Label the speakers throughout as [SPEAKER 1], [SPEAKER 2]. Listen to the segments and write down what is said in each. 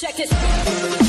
[SPEAKER 1] Check it.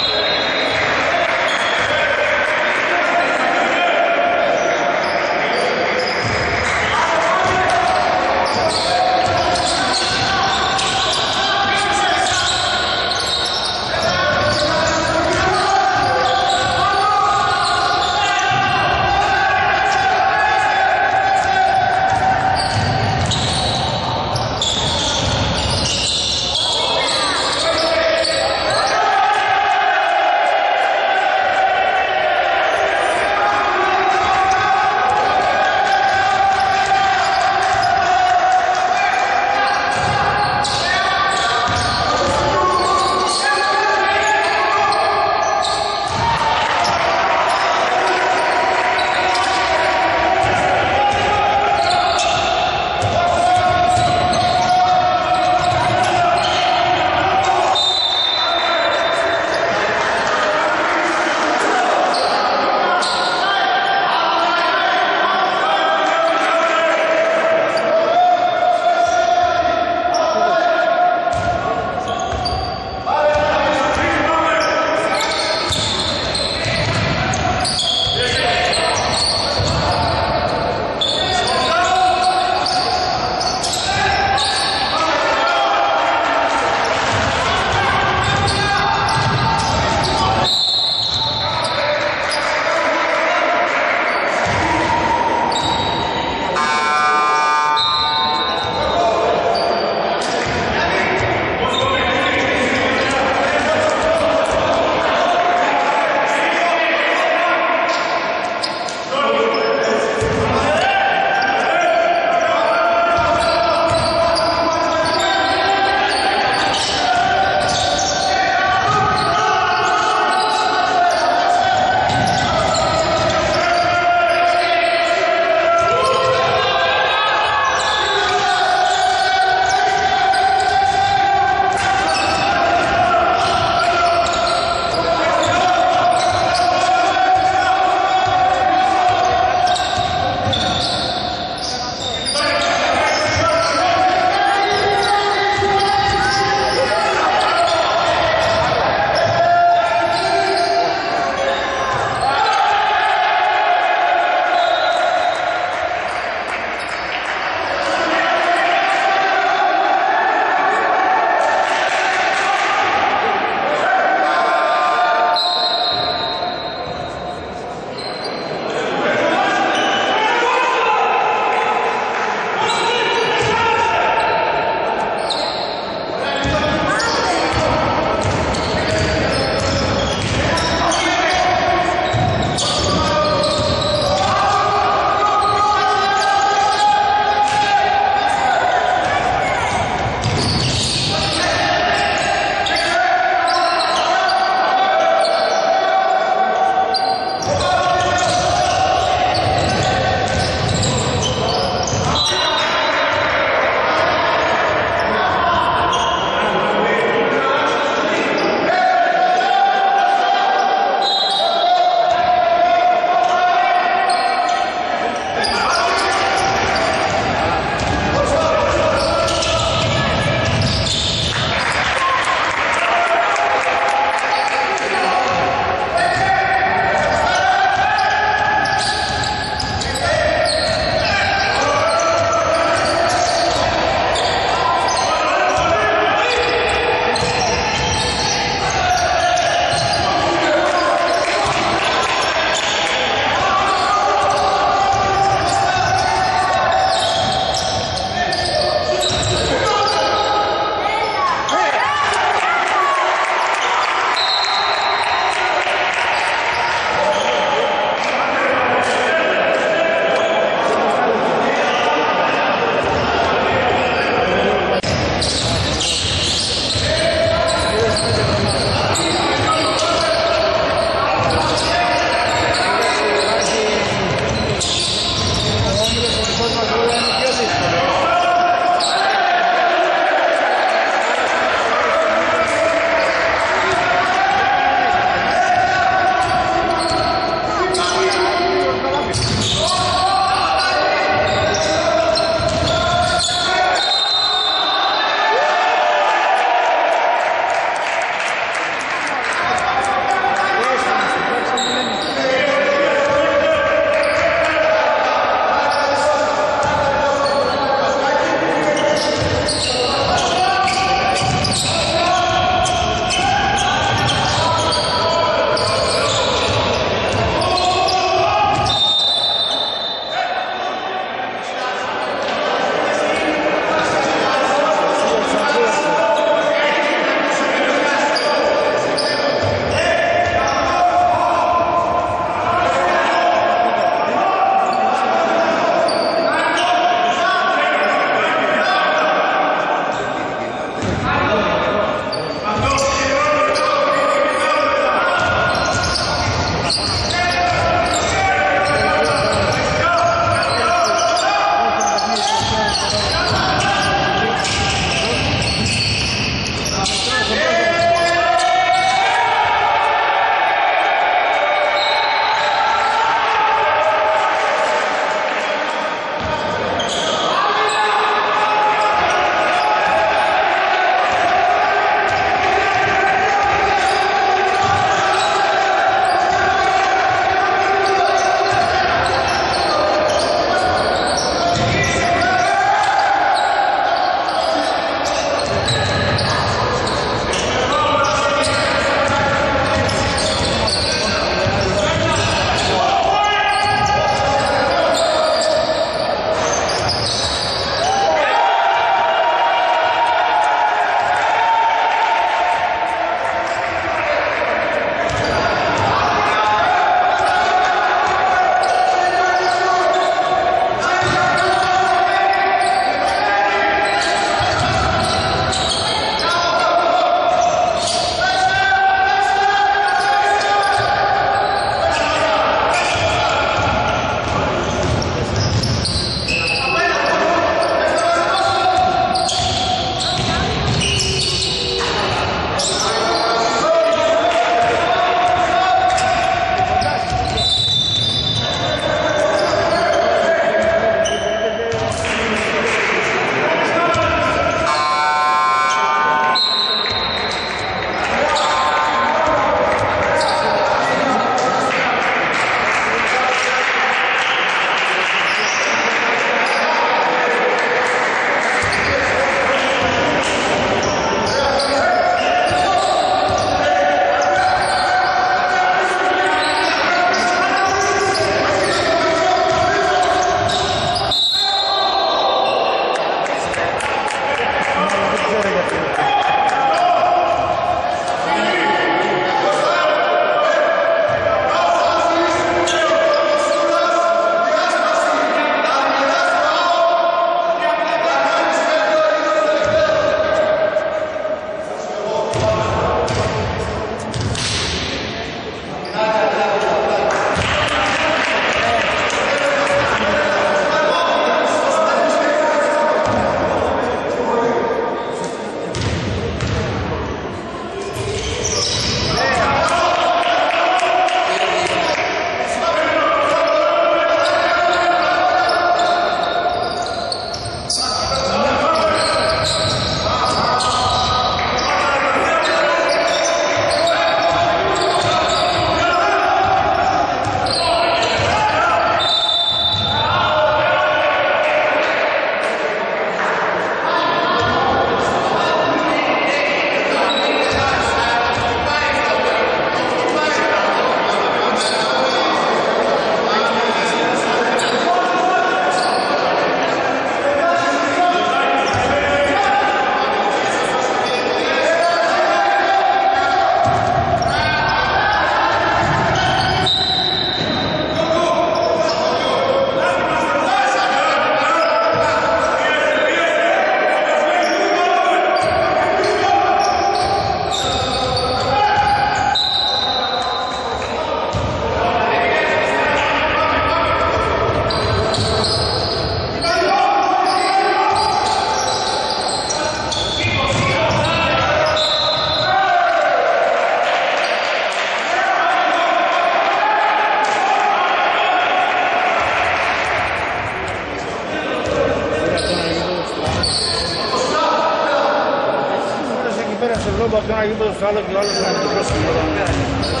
[SPEAKER 1] Sağlık, sağlık, sağlık.